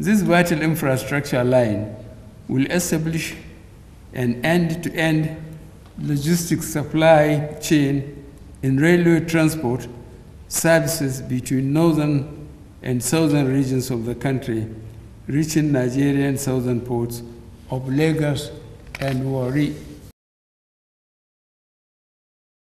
This vital infrastructure line will establish an end-to-end logistics supply chain in railway transport services between northern and southern regions of the country, reaching Nigerian southern ports of Lagos and Warri.